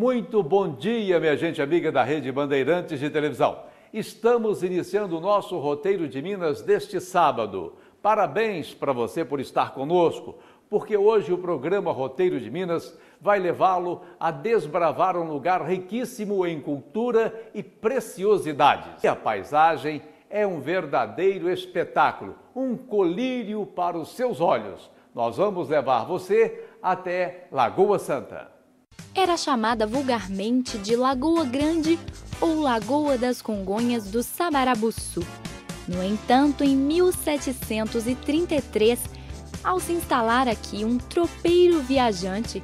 Muito bom dia, minha gente amiga da Rede Bandeirantes de Televisão. Estamos iniciando o nosso roteiro de Minas deste sábado. Parabéns para você por estar conosco, porque hoje o programa Roteiro de Minas vai levá-lo a desbravar um lugar riquíssimo em cultura e preciosidades. E a paisagem é um verdadeiro espetáculo, um colírio para os seus olhos. Nós vamos levar você até Lagoa Santa era chamada vulgarmente de Lagoa Grande ou Lagoa das Congonhas do Sabarabuçu. No entanto, em 1733, ao se instalar aqui um tropeiro viajante,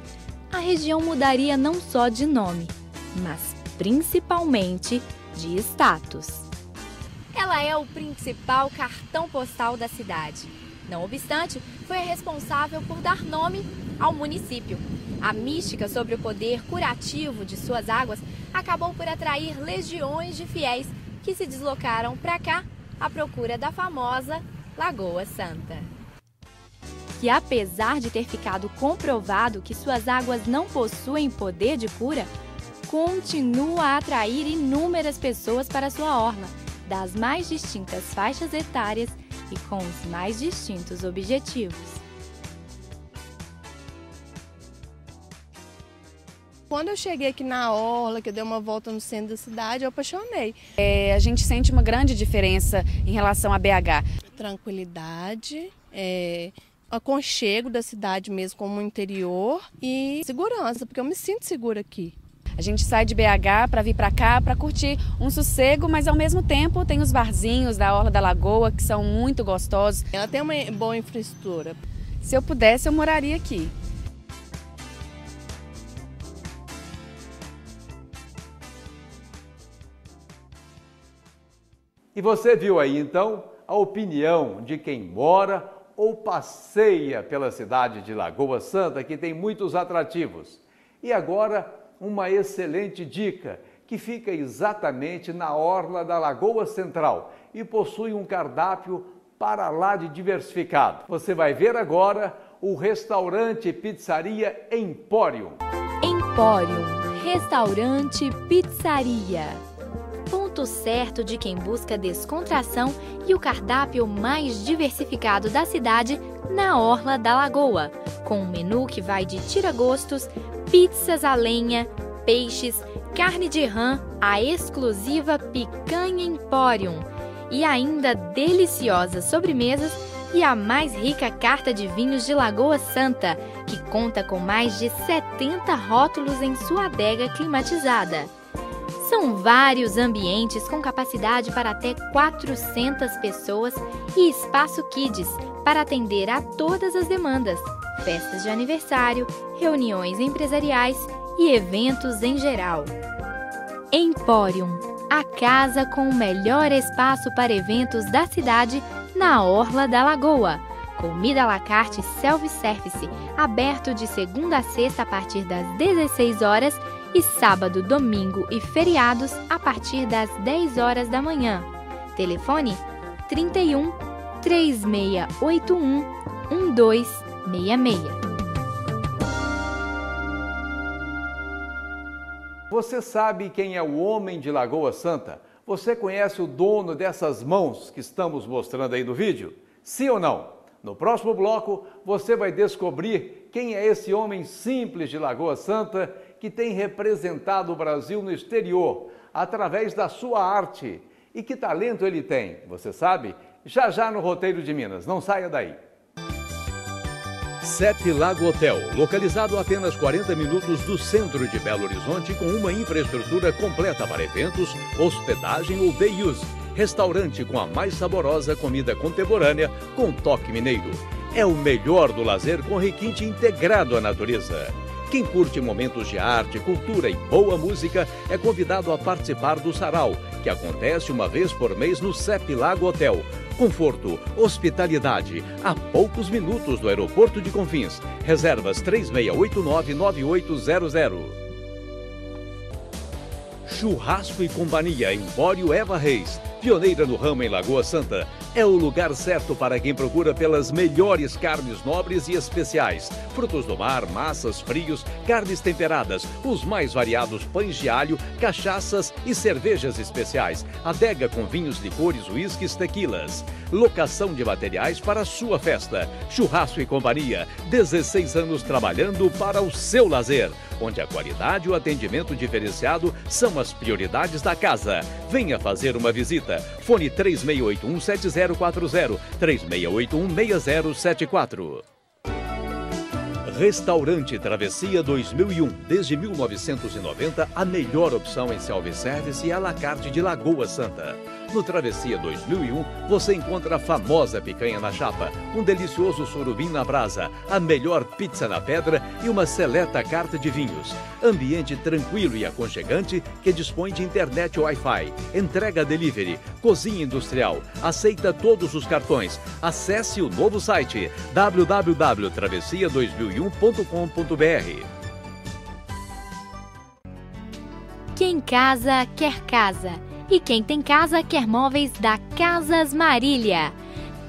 a região mudaria não só de nome, mas principalmente de status. Ela é o principal cartão postal da cidade. Não obstante, foi a responsável por dar nome ao município. A mística sobre o poder curativo de suas águas acabou por atrair legiões de fiéis que se deslocaram para cá à procura da famosa Lagoa Santa. Que apesar de ter ficado comprovado que suas águas não possuem poder de cura, continua a atrair inúmeras pessoas para sua orla, das mais distintas faixas etárias e com os mais distintos objetivos. Quando eu cheguei aqui na Orla, que eu dei uma volta no centro da cidade, eu apaixonei. É, a gente sente uma grande diferença em relação a BH. Tranquilidade, é, aconchego da cidade mesmo como interior e segurança, porque eu me sinto segura aqui. A gente sai de BH para vir para cá para curtir um sossego, mas ao mesmo tempo tem os barzinhos da Orla da Lagoa que são muito gostosos. Ela tem uma boa infraestrutura. Se eu pudesse, eu moraria aqui. E você viu aí então a opinião de quem mora ou passeia pela cidade de Lagoa Santa, que tem muitos atrativos. E agora, uma excelente dica que fica exatamente na orla da Lagoa Central e possui um cardápio para lá de diversificado. Você vai ver agora o restaurante Pizzaria Emporium. Emporium, restaurante Pizzaria ponto certo de quem busca descontração e o cardápio mais diversificado da cidade na Orla da Lagoa, com um menu que vai de tira-gostos, pizzas a lenha, peixes, carne de rã, a exclusiva picanha Emporium e ainda deliciosas sobremesas e a mais rica carta de vinhos de Lagoa Santa, que conta com mais de 70 rótulos em sua adega climatizada. São vários ambientes com capacidade para até 400 pessoas e espaço Kids para atender a todas as demandas, festas de aniversário, reuniões empresariais e eventos em geral. Emporium, a casa com o melhor espaço para eventos da cidade na Orla da Lagoa. Comida à la carte self-service, aberto de segunda a sexta a partir das 16 horas e sábado, domingo e feriados a partir das 10 horas da manhã. Telefone 31 3681 1266. Você sabe quem é o homem de Lagoa Santa? Você conhece o dono dessas mãos que estamos mostrando aí no vídeo? Sim ou não? No próximo bloco, você vai descobrir quem é esse homem simples de Lagoa Santa que tem representado o Brasil no exterior através da sua arte. E que talento ele tem, você sabe? Já já no roteiro de Minas, não saia daí. Sete Lago Hotel, localizado a apenas 40 minutos do centro de Belo Horizonte, com uma infraestrutura completa para eventos, hospedagem ou day use. Restaurante com a mais saborosa comida contemporânea com toque mineiro. É o melhor do lazer com requinte integrado à natureza. Quem curte momentos de arte, cultura e boa música é convidado a participar do Sarau, que acontece uma vez por mês no CEP Lago Hotel. Conforto, hospitalidade, a poucos minutos do aeroporto de Confins. Reservas 3689-9800. Churrasco e Companhia Empório Eva Reis, pioneira no ramo em Lagoa Santa, é o lugar certo para quem procura pelas melhores carnes nobres e especiais frutos do mar, massas, frios, carnes temperadas, os mais variados pães de alho, cachaças e cervejas especiais, adega com vinhos, licores, uísques, tequilas. Locação de materiais para sua festa. Churrasco e companhia. 16 anos trabalhando para o seu lazer onde a qualidade e o atendimento diferenciado são as prioridades da casa. Venha fazer uma visita. Fone 3681 7040 3681 6074. Restaurante Travessia 2001. Desde 1990, a melhor opção em self-service e à la carte de Lagoa Santa. No Travessia 2001, você encontra a famosa picanha na chapa, um delicioso surubim na brasa, a melhor pizza na pedra e uma seleta carta de vinhos. Ambiente tranquilo e aconchegante que dispõe de internet Wi-Fi, entrega delivery, cozinha industrial, aceita todos os cartões. Acesse o novo site www.travessia2001.com.br. Quem casa, quer casa. E quem tem casa quer móveis da Casas Marília.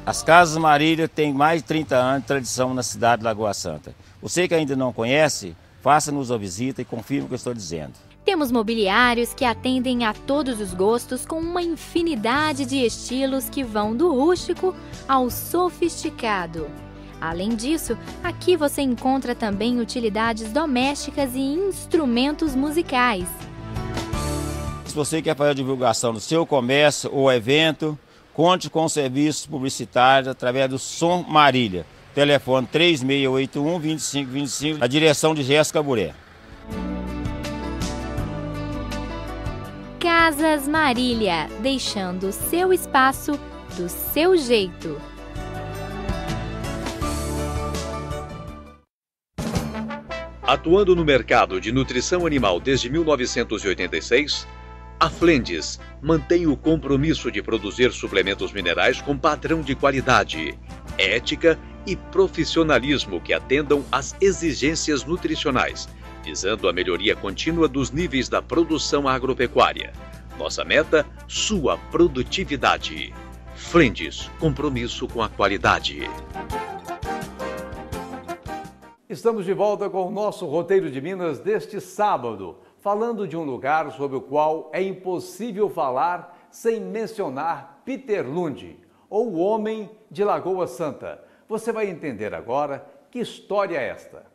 As Casas Marília têm mais de 30 anos de tradição na cidade de Lagoa Santa. Você que ainda não conhece, faça-nos a visita e confirme o que eu estou dizendo. Temos mobiliários que atendem a todos os gostos com uma infinidade de estilos que vão do rústico ao sofisticado. Além disso, aqui você encontra também utilidades domésticas e instrumentos musicais. Se você quer fazer a divulgação do seu comércio ou evento, conte com serviços publicitários através do Som Marília. Telefone 3681 2525, na direção de Jéssica Buré. Casas Marília, deixando o seu espaço do seu jeito. Atuando no mercado de nutrição animal desde 1986, a Flendes mantém o compromisso de produzir suplementos minerais com padrão de qualidade, ética e profissionalismo que atendam às exigências nutricionais, visando a melhoria contínua dos níveis da produção agropecuária. Nossa meta, sua produtividade. Flendes, compromisso com a qualidade. Estamos de volta com o nosso roteiro de Minas deste sábado falando de um lugar sobre o qual é impossível falar sem mencionar Peter Lund, ou o Homem de Lagoa Santa. Você vai entender agora que história é esta.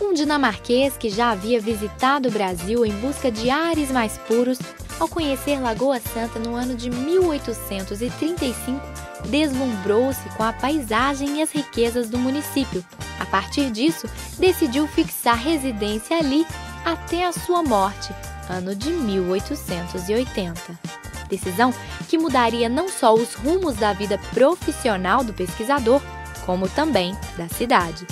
Um dinamarquês que já havia visitado o Brasil em busca de ares mais puros, ao conhecer Lagoa Santa no ano de 1835, deslumbrou-se com a paisagem e as riquezas do município. A partir disso, decidiu fixar residência ali até a sua morte, ano de 1880. Decisão que mudaria não só os rumos da vida profissional do pesquisador, como também da cidade.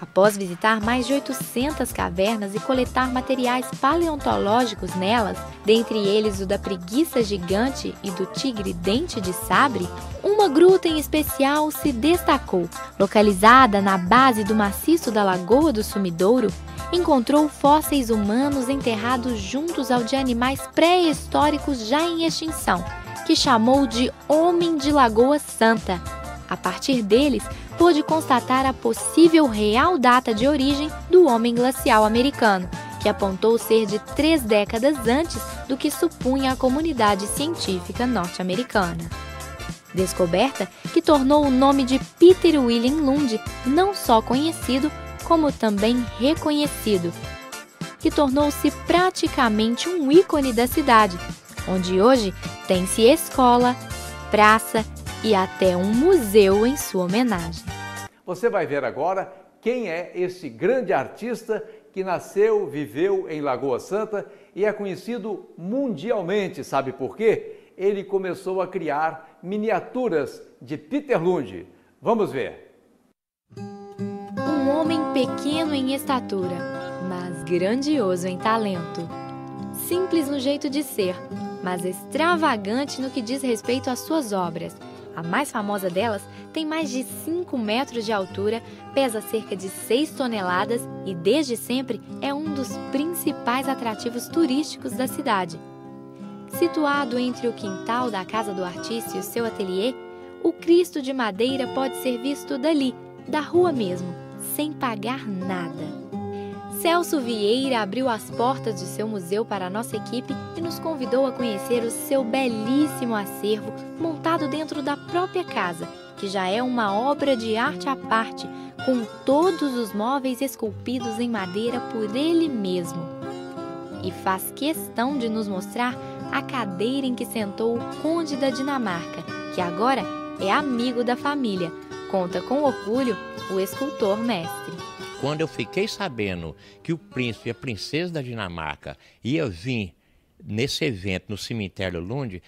Após visitar mais de 800 cavernas e coletar materiais paleontológicos nelas, dentre eles o da preguiça gigante e do tigre dente de sabre, uma gruta em especial se destacou. Localizada na base do maciço da Lagoa do Sumidouro, encontrou fósseis humanos enterrados juntos ao de animais pré-históricos já em extinção, que chamou de Homem de Lagoa Santa. A partir deles, pôde constatar a possível real data de origem do homem glacial americano, que apontou ser de três décadas antes do que supunha a comunidade científica norte-americana. Descoberta que tornou o nome de Peter William Lund não só conhecido, como também reconhecido, que tornou-se praticamente um ícone da cidade, onde hoje tem-se escola, praça e até um museu em sua homenagem. Você vai ver agora quem é esse grande artista que nasceu, viveu em Lagoa Santa e é conhecido mundialmente. Sabe por quê? Ele começou a criar miniaturas de Peter Lund. Vamos ver. Homem pequeno em estatura, mas grandioso em talento. Simples no jeito de ser, mas extravagante no que diz respeito às suas obras a mais famosa delas tem mais de 5 metros de altura, pesa cerca de 6 toneladas e, desde sempre, é um dos principais atrativos turísticos da cidade. Situado entre o quintal da casa do artista e o seu ateliê, o Cristo de madeira pode ser visto dali, da rua mesmo, sem pagar nada. Celso Vieira abriu as portas de seu museu para a nossa equipe e nos convidou a conhecer o seu belíssimo acervo montado dentro da própria casa, que já é uma obra de arte à parte, com todos os móveis esculpidos em madeira por ele mesmo. E faz questão de nos mostrar a cadeira em que sentou o Conde da Dinamarca, que agora é amigo da família, conta com orgulho o escultor mestre. Quando eu fiquei sabendo que o príncipe e a princesa da Dinamarca ia vir nesse evento no cemitério Lund,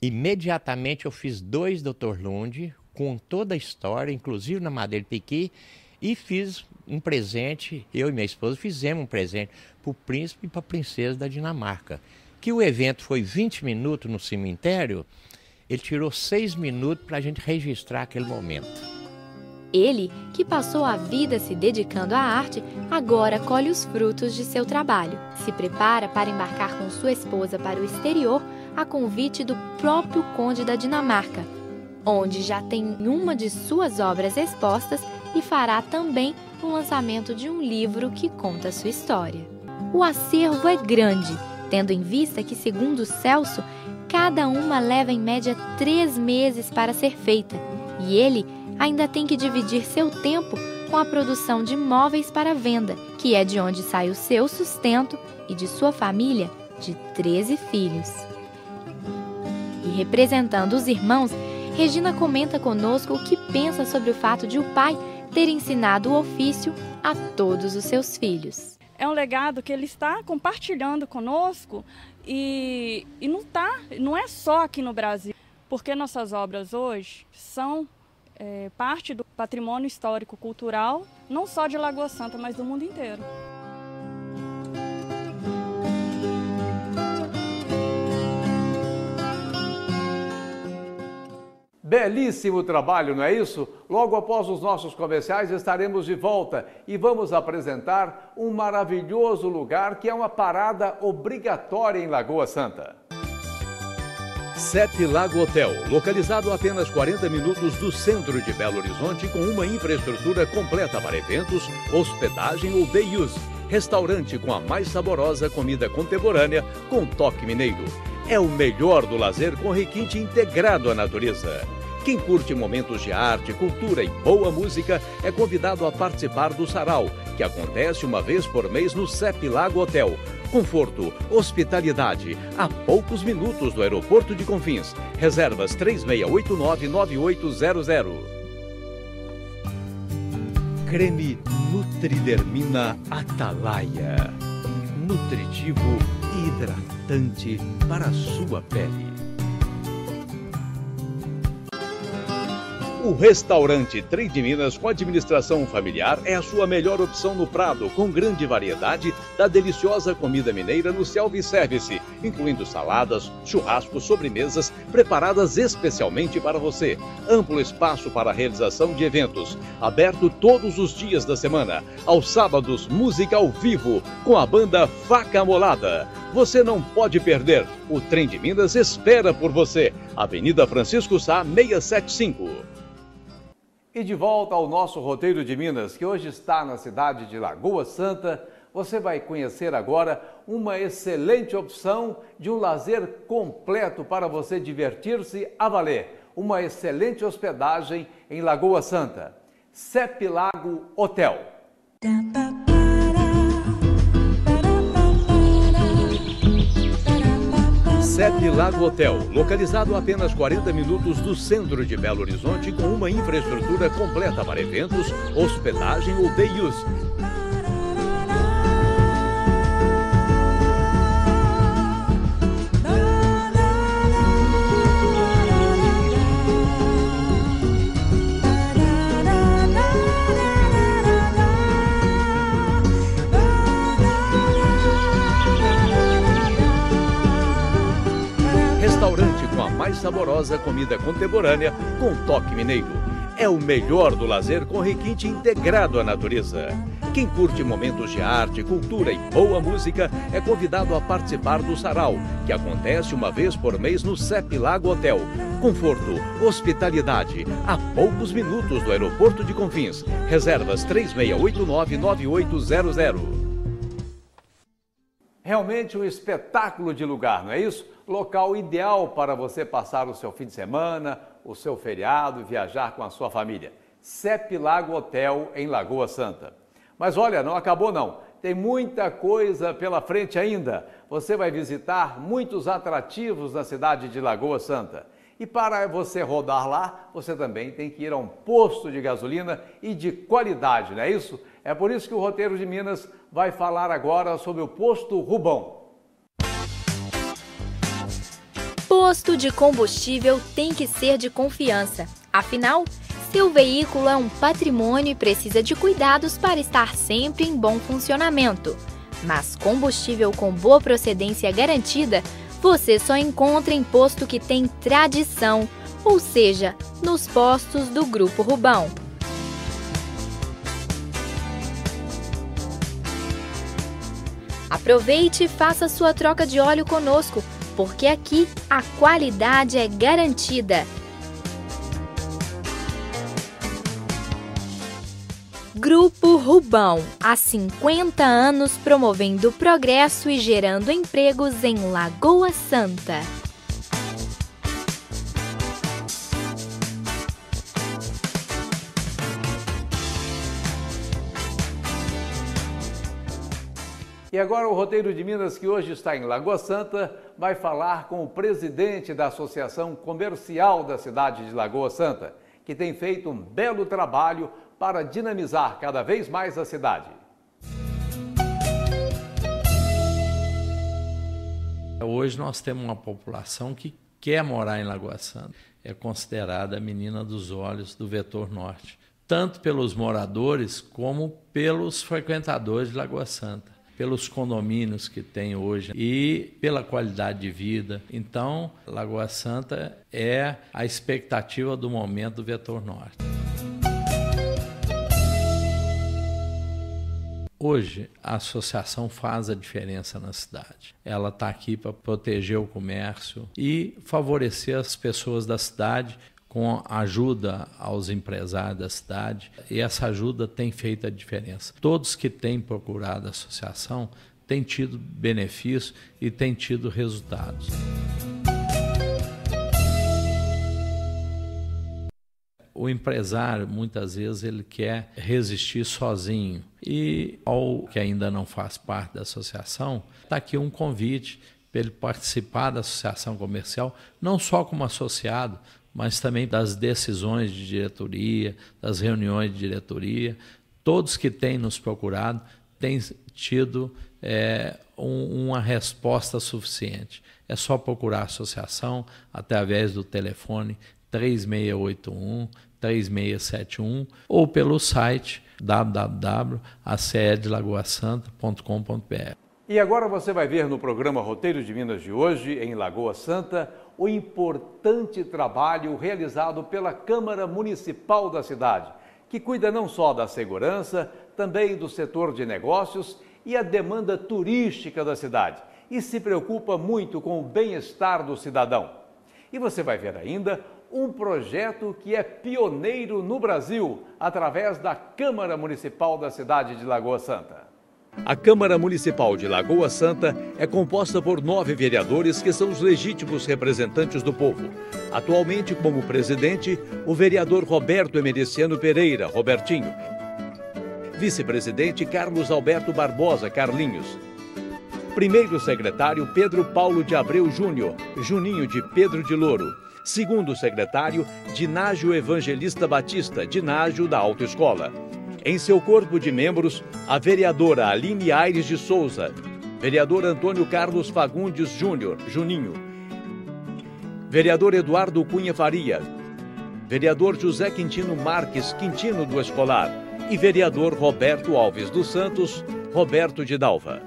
imediatamente eu fiz dois Dr. Lund com toda a história, inclusive na madeira de piqui, e fiz um presente, eu e minha esposa fizemos um presente para o príncipe e para a princesa da Dinamarca. Que o evento foi 20 minutos no cemitério, ele tirou seis minutos para a gente registrar aquele momento. Ele, que passou a vida se dedicando à arte, agora colhe os frutos de seu trabalho. Se prepara para embarcar com sua esposa para o exterior a convite do próprio Conde da Dinamarca, onde já tem uma de suas obras expostas e fará também o lançamento de um livro que conta sua história. O acervo é grande, tendo em vista que, segundo Celso, cada uma leva em média três meses para ser feita, e ele ainda tem que dividir seu tempo com a produção de móveis para venda, que é de onde sai o seu sustento e de sua família de 13 filhos. E representando os irmãos, Regina comenta conosco o que pensa sobre o fato de o pai ter ensinado o ofício a todos os seus filhos. É um legado que ele está compartilhando conosco e, e não, tá, não é só aqui no Brasil, porque nossas obras hoje são é, parte do patrimônio histórico-cultural, não só de Lagoa Santa, mas do mundo inteiro. Belíssimo trabalho, não é isso? Logo após os nossos comerciais estaremos de volta e vamos apresentar um maravilhoso lugar que é uma parada obrigatória em Lagoa Santa. Sete Lago Hotel, localizado a apenas 40 minutos do centro de Belo Horizonte, com uma infraestrutura completa para eventos, hospedagem ou day use. Restaurante com a mais saborosa comida contemporânea com toque mineiro. É o melhor do lazer com requinte integrado à natureza. Quem curte momentos de arte, cultura e boa música é convidado a participar do Sarau, que acontece uma vez por mês no CEP Lago Hotel. Conforto, hospitalidade, a poucos minutos do aeroporto de Confins. Reservas 3689-9800. Creme Nutridermina Atalaia. Nutritivo e hidratante para a sua pele. O restaurante Trem de Minas com administração familiar é a sua melhor opção no Prado, com grande variedade da deliciosa comida mineira no self-service, incluindo saladas, churrascos, sobremesas preparadas especialmente para você. Amplo espaço para a realização de eventos, aberto todos os dias da semana. Aos sábados, música ao vivo com a banda Faca Molada. Você não pode perder. O Trem de Minas espera por você. Avenida Francisco Sá 675. E de volta ao nosso roteiro de Minas, que hoje está na cidade de Lagoa Santa, você vai conhecer agora uma excelente opção de um lazer completo para você divertir-se a valer. Uma excelente hospedagem em Lagoa Santa. CEP Lago Hotel. Sete Lago Hotel, localizado a apenas 40 minutos do centro de Belo Horizonte, com uma infraestrutura completa para eventos, hospedagem ou day use saborosa comida contemporânea com toque mineiro. É o melhor do lazer com requinte integrado à natureza. Quem curte momentos de arte, cultura e boa música é convidado a participar do Sarau, que acontece uma vez por mês no CEP Lago Hotel. Conforto, hospitalidade, a poucos minutos do aeroporto de Confins. Reservas 3689-9800. Realmente um espetáculo de lugar, não é isso? Local ideal para você passar o seu fim de semana, o seu feriado viajar com a sua família. CEP Lago Hotel, em Lagoa Santa. Mas olha, não acabou não. Tem muita coisa pela frente ainda. Você vai visitar muitos atrativos na cidade de Lagoa Santa. E para você rodar lá, você também tem que ir a um posto de gasolina e de qualidade, não é isso? É por isso que o roteiro de Minas vai falar agora sobre o posto Rubão. Posto de combustível tem que ser de confiança. Afinal, seu veículo é um patrimônio e precisa de cuidados para estar sempre em bom funcionamento. Mas combustível com boa procedência garantida você só encontra em posto que tem tradição, ou seja, nos postos do Grupo Rubão. Aproveite e faça sua troca de óleo conosco, porque aqui a qualidade é garantida. Grupo Rubão, há 50 anos promovendo progresso e gerando empregos em Lagoa Santa. E agora o roteiro de Minas, que hoje está em Lagoa Santa, vai falar com o presidente da Associação Comercial da cidade de Lagoa Santa, que tem feito um belo trabalho para dinamizar cada vez mais a cidade. Hoje nós temos uma população que quer morar em Lagoa Santa. É considerada a menina dos olhos do vetor norte, tanto pelos moradores como pelos frequentadores de Lagoa Santa pelos condomínios que tem hoje e pela qualidade de vida. Então, Lagoa Santa é a expectativa do momento do vetor norte. Hoje, a associação faz a diferença na cidade. Ela está aqui para proteger o comércio e favorecer as pessoas da cidade com ajuda aos empresários da cidade. E essa ajuda tem feito a diferença. Todos que têm procurado a associação têm tido benefícios e têm tido resultados. o empresário muitas vezes ele quer resistir sozinho e ao que ainda não faz parte da associação está aqui um convite para ele participar da associação comercial não só como associado mas também das decisões de diretoria das reuniões de diretoria todos que têm nos procurado têm tido é, um, uma resposta suficiente é só procurar a associação através do telefone 3681 3671 ou pelo site www.acedlagoasanta.com.br. E agora você vai ver no programa Roteiro de Minas de hoje, em Lagoa Santa, o importante trabalho realizado pela Câmara Municipal da cidade, que cuida não só da segurança, também do setor de negócios e a demanda turística da cidade, e se preocupa muito com o bem-estar do cidadão. E você vai ver ainda um projeto que é pioneiro no Brasil, através da Câmara Municipal da cidade de Lagoa Santa. A Câmara Municipal de Lagoa Santa é composta por nove vereadores que são os legítimos representantes do povo. Atualmente, como presidente, o vereador Roberto Emericiano Pereira, Robertinho. Vice-presidente Carlos Alberto Barbosa, Carlinhos. Primeiro secretário Pedro Paulo de Abreu Júnior, Juninho de Pedro de Louro. Segundo secretário, Dinágio Evangelista Batista, Dinágio da Autoescola. Em seu corpo de membros, a vereadora Aline Aires de Souza, vereador Antônio Carlos Fagundes Júnior, Juninho, vereador Eduardo Cunha Faria, vereador José Quintino Marques Quintino do Escolar e vereador Roberto Alves dos Santos, Roberto de Dalva.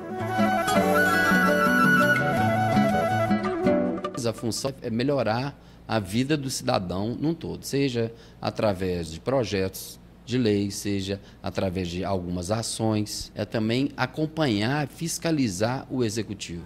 A função é melhorar a vida do cidadão num todo, seja através de projetos de lei, seja através de algumas ações, é também acompanhar, fiscalizar o executivo.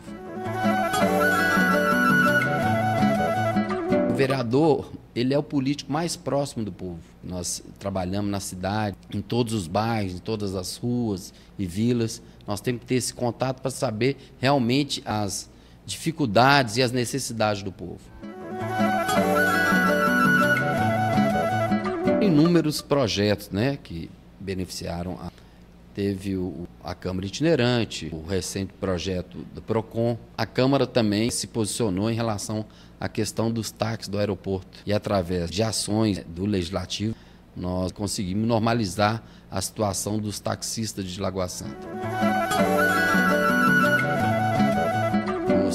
O vereador, ele é o político mais próximo do povo. Nós trabalhamos na cidade, em todos os bairros, em todas as ruas e vilas. Nós temos que ter esse contato para saber realmente as dificuldades e as necessidades do povo. Inúmeros projetos né, que beneficiaram. A... Teve o, a Câmara Itinerante, o recente projeto do PROCON. A Câmara também se posicionou em relação à questão dos táxis do aeroporto. E através de ações do Legislativo, nós conseguimos normalizar a situação dos taxistas de Lagoa Santa.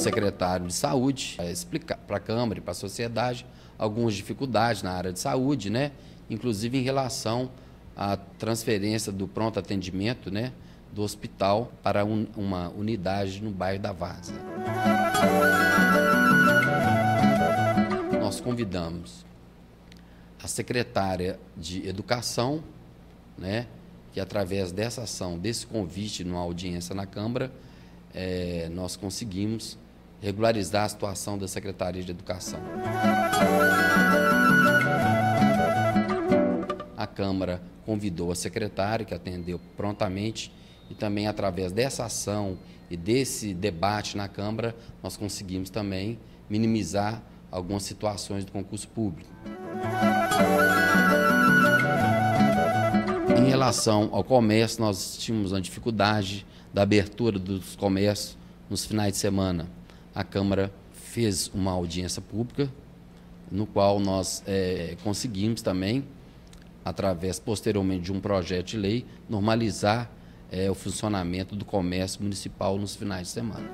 Secretário de Saúde vai explicar para a Câmara e para a sociedade algumas dificuldades na área de saúde, né? inclusive em relação à transferência do pronto atendimento né? do hospital para un, uma unidade no bairro da Várzea. Nós convidamos a secretária de Educação, né, que através dessa ação, desse convite numa audiência na Câmara, é, nós conseguimos regularizar a situação da Secretaria de Educação. A Câmara convidou a secretária, que atendeu prontamente, e também através dessa ação e desse debate na Câmara, nós conseguimos também minimizar algumas situações do concurso público. Em relação ao comércio, nós tínhamos uma dificuldade da abertura dos comércios nos finais de semana. A Câmara fez uma audiência pública, no qual nós é, conseguimos também, através posteriormente de um projeto de lei, normalizar é, o funcionamento do comércio municipal nos finais de semana.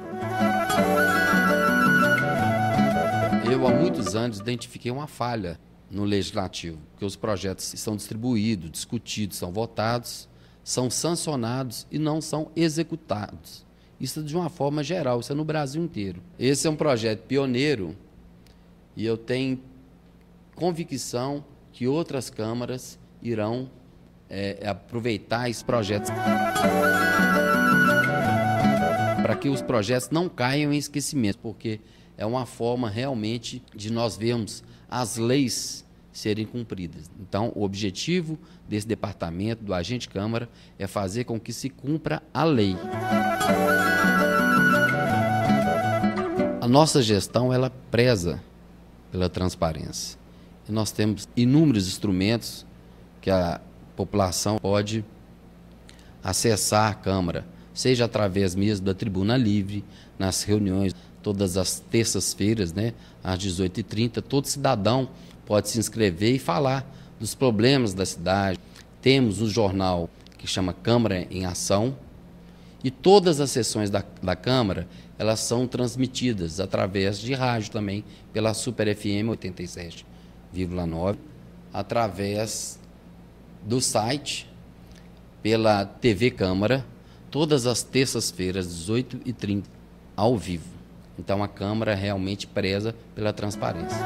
Eu, há muitos anos, identifiquei uma falha no legislativo, que os projetos são distribuídos, discutidos, são votados, são sancionados e não são executados. Isso de uma forma geral, isso é no Brasil inteiro. Esse é um projeto pioneiro e eu tenho convicção que outras câmaras irão é, aproveitar esses projetos para que os projetos não caiam em esquecimento, porque é uma forma realmente de nós vermos as leis serem cumpridas. Então, o objetivo desse departamento, do agente Câmara, é fazer com que se cumpra a lei. Nossa gestão, ela preza pela transparência. E nós temos inúmeros instrumentos que a população pode acessar a Câmara, seja através mesmo da tribuna livre, nas reuniões todas as terças-feiras, né, às 18h30, todo cidadão pode se inscrever e falar dos problemas da cidade. Temos um jornal que chama Câmara em Ação e todas as sessões da, da Câmara elas são transmitidas através de rádio também, pela Super FM 87,9, através do site, pela TV Câmara, todas as terças-feiras, 18h30, ao vivo. Então a Câmara realmente preza pela transparência.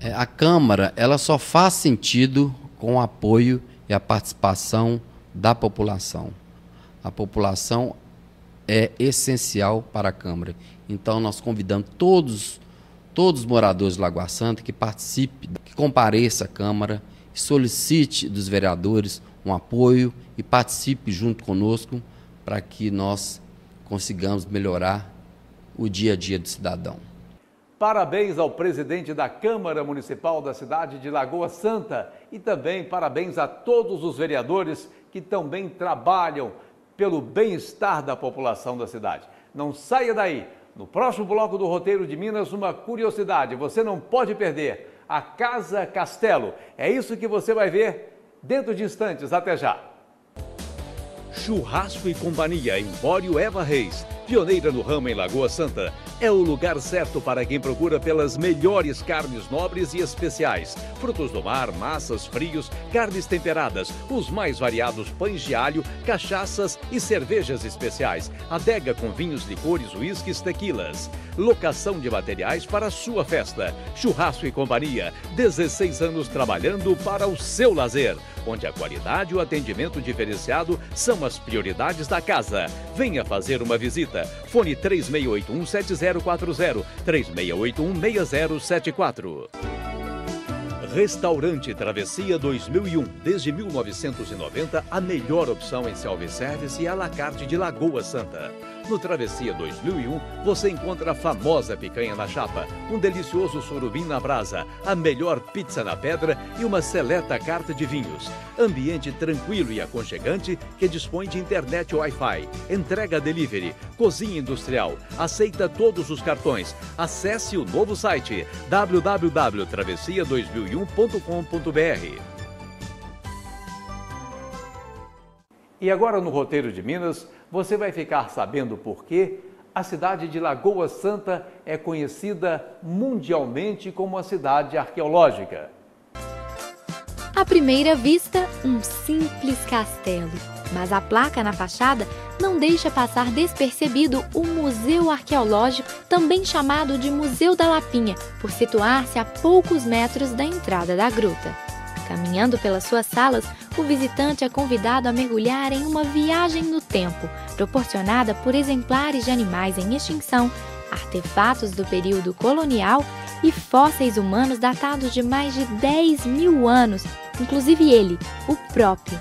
É, a Câmara ela só faz sentido com o apoio e a participação da população. A população é essencial para a Câmara. Então nós convidamos todos todos os moradores de Lagoa Santa que participe, que compareça à Câmara, solicite dos vereadores um apoio e participe junto conosco para que nós consigamos melhorar o dia a dia do cidadão. Parabéns ao presidente da Câmara Municipal da cidade de Lagoa Santa e também parabéns a todos os vereadores que também trabalham pelo bem-estar da população da cidade. Não saia daí. No próximo bloco do Roteiro de Minas, uma curiosidade, você não pode perder. A Casa Castelo. É isso que você vai ver dentro de instantes. Até já. Churrasco e Companhia, Empório Eva Reis, pioneira no ramo em Lagoa Santa. É o lugar certo para quem procura pelas melhores carnes nobres e especiais. Frutos do mar, massas, frios, carnes temperadas, os mais variados pães de alho, cachaças e cervejas especiais. Adega com vinhos, licores, uísques, tequilas. Locação de materiais para a sua festa. Churrasco e companhia. 16 anos trabalhando para o seu lazer onde a qualidade e o atendimento diferenciado são as prioridades da casa. Venha fazer uma visita. Fone 3681 7040 3681 6074. Restaurante Travessia 2001. Desde 1990, a melhor opção em self-service e à la carte de Lagoa Santa. No Travessia 2001, você encontra a famosa picanha na chapa, um delicioso surubim na brasa, a melhor pizza na pedra e uma seleta carta de vinhos. Ambiente tranquilo e aconchegante que dispõe de internet Wi-Fi, entrega delivery, cozinha industrial, aceita todos os cartões. Acesse o novo site www.travessia2001.com.br. E agora no roteiro de Minas, você vai ficar sabendo por que a cidade de Lagoa Santa é conhecida mundialmente como uma cidade arqueológica. À primeira vista, um simples castelo, mas a placa na fachada não deixa passar despercebido o Museu Arqueológico, também chamado de Museu da Lapinha, por situar-se a poucos metros da entrada da gruta. Caminhando pelas suas salas, o visitante é convidado a mergulhar em uma viagem no tempo, proporcionada por exemplares de animais em extinção, artefatos do período colonial e fósseis humanos datados de mais de 10 mil anos, inclusive ele, o próprio,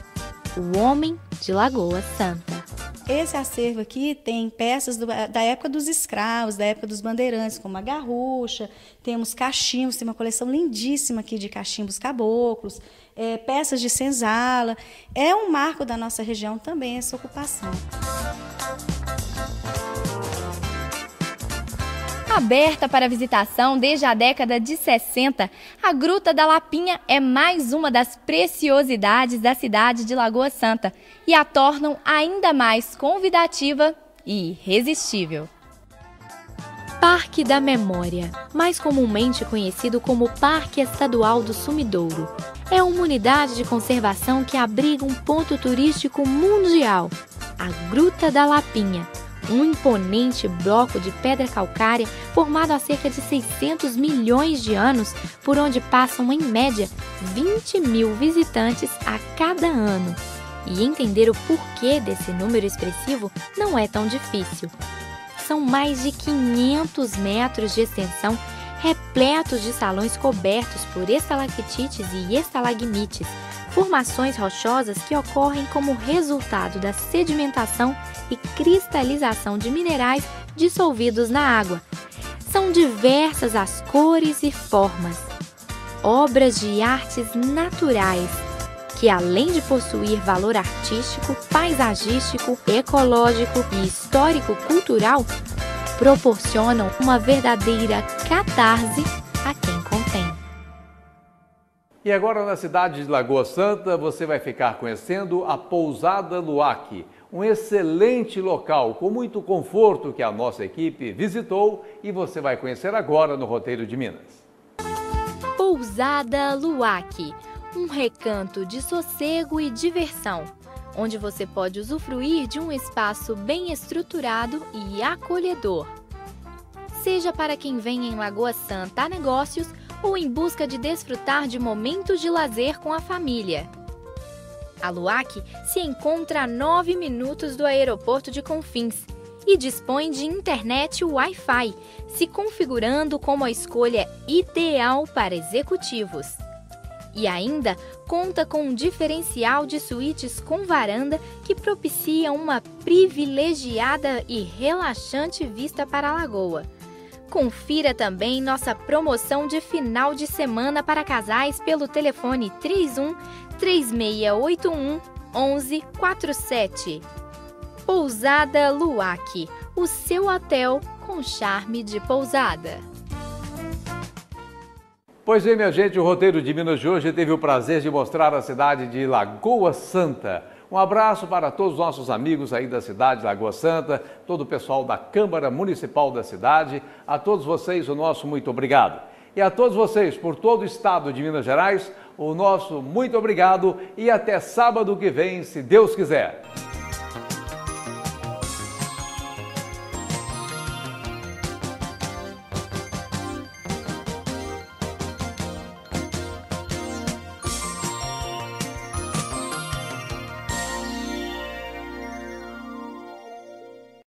o Homem de Lagoa Santa. Esse acervo aqui tem peças do, da época dos escravos, da época dos bandeirantes, como a garrucha, temos cachimbos, tem uma coleção lindíssima aqui de cachimbos caboclos, é, peças de senzala. É um marco da nossa região também essa ocupação. Aberta para visitação desde a década de 60, a Gruta da Lapinha é mais uma das preciosidades da cidade de Lagoa Santa e a tornam ainda mais convidativa e irresistível. Parque da Memória, mais comumente conhecido como Parque Estadual do Sumidouro, é uma unidade de conservação que abriga um ponto turístico mundial, a Gruta da Lapinha um imponente bloco de pedra calcária formado há cerca de 600 milhões de anos, por onde passam em média 20 mil visitantes a cada ano. E entender o porquê desse número expressivo não é tão difícil. São mais de 500 metros de extensão, repletos de salões cobertos por estalactites e estalagmites, formações rochosas que ocorrem como resultado da sedimentação e cristalização de minerais dissolvidos na água. São diversas as cores e formas, obras de artes naturais que, além de possuir valor artístico, paisagístico, ecológico e histórico-cultural, proporcionam uma verdadeira catarse a quem. E agora na cidade de Lagoa Santa você vai ficar conhecendo a Pousada Luac, um excelente local com muito conforto que a nossa equipe visitou e você vai conhecer agora no roteiro de Minas. Pousada Luac, um recanto de sossego e diversão, onde você pode usufruir de um espaço bem estruturado e acolhedor. Seja para quem vem em Lagoa Santa a negócios ou em busca de desfrutar de momentos de lazer com a família. A Luac se encontra a 9 minutos do aeroporto de Confins e dispõe de internet Wi-Fi, se configurando como a escolha ideal para executivos. E ainda conta com um diferencial de suítes com varanda que propicia uma privilegiada e relaxante vista para a lagoa. Confira também nossa promoção de final de semana para casais pelo telefone 31 3681 1147. Pousada Luac, o seu hotel com charme de pousada. Pois é, minha gente, o roteiro de Minas de hoje teve o prazer de mostrar a cidade de Lagoa Santa, Um abraço para todos os nossos amigos aí da cidade de Lagoa Santa, todo o pessoal da Câmara Municipal da cidade. A todos vocês, o nosso muito obrigado. E a todos vocês, por todo o estado de Minas Gerais, o nosso muito obrigado e até sábado que vem, se Deus quiser.